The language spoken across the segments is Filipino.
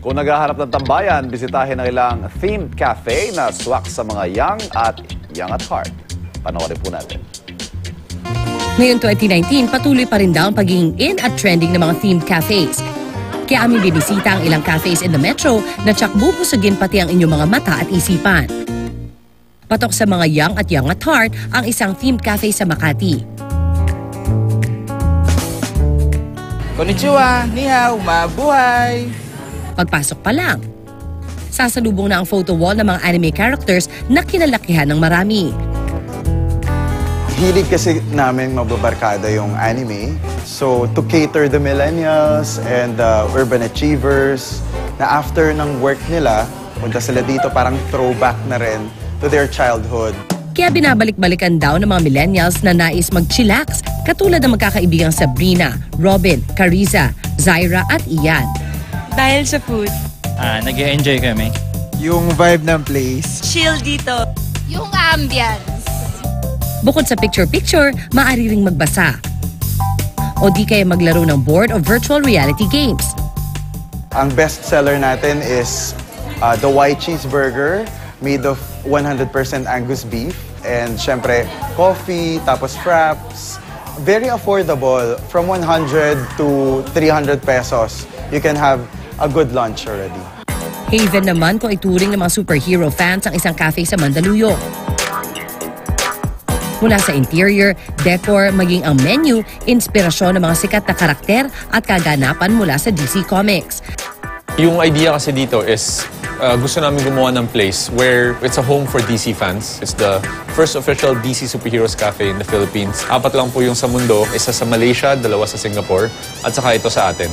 Kung naghahanap ng tambayan, bisitahin ang ilang themed cafe na swak sa mga young at young at heart. Panoorin po natin. Ngayon 2019, patuloy pa rin daw ang pagiging in at trending ng mga themed cafes. Kaya aming bibisita ang ilang cafes in the metro na tsak bubusugin pati ang inyong mga mata at isipan. Patok sa mga young at young at heart ang isang themed cafe sa Makati. Konnichiwa, ni hao, mabuhay! Pagpasok pa lang, sasalubong na ang photo wall ng mga anime characters na kinalakihan ng marami. Hilig kasi namin mababarkada yung anime. So, to cater the millennials and the urban achievers na after ng work nila, punta sila dito parang throwback na rin to their childhood. Kaya binabalik-balikan daw ng mga millennials na nais mag-chillax katulad ng magkakaibigang Sabrina, Robin, Cariza, Zaira at Ian. Dahil sa food. Ah, nag-enjoy kami. Yung vibe ng place. Chill dito. Yung ambience. Bukod sa picture-picture, maaari ring magbasa. O di kaya maglaro ng board o virtual reality games. Ang best seller natin is uh, the white cheeseburger made of 100% Angus beef. And syempre, coffee, tapos fraps. Very affordable. From 100 to 300 pesos, you can have a good lunch already. Haven naman kung ituring ng mga superhero fans ang isang cafe sa Mandaluyong. Mula sa interior, decor, maging ang menu, inspirasyon ng mga sikat na karakter at kaganapan mula sa DC Comics. Yung idea kasi dito is uh, gusto namin gumawa ng place where it's a home for DC fans. It's the first official DC Superheroes Cafe in the Philippines. Apat lang po yung sa mundo, isa sa Malaysia, dalawa sa Singapore, at saka ito sa atin.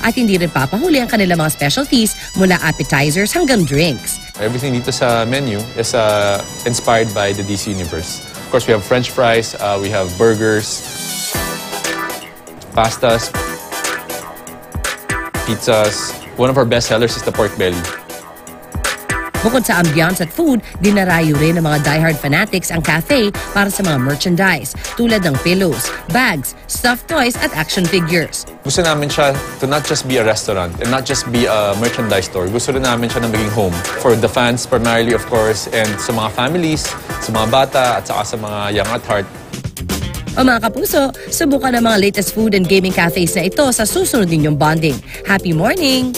At hindi rin papahuli ang kanilang mga specialties mula appetizers hanggang drinks. Everything dito sa menu is uh, inspired by the DC Universe. Of course, we have french fries, uh, we have burgers, pastas, pizzas. One of our best sellers is the pork belly. Bukod sa ambiance at food, dinarayo rin ng mga diehard fanatics ang cafe para sa mga merchandise tulad ng pillows, bags, stuffed toys at action figures. Gusto namin siya to not just be a restaurant and not just be a merchandise store. Gusto rin namin siya na maging home for the fans primarily, of course, and sa mga families, sa mga bata, at saka sa mga young at heart. O mga kapuso, subukan ang mga latest food and gaming cafes na ito sa susunod ninyong bonding. Happy morning!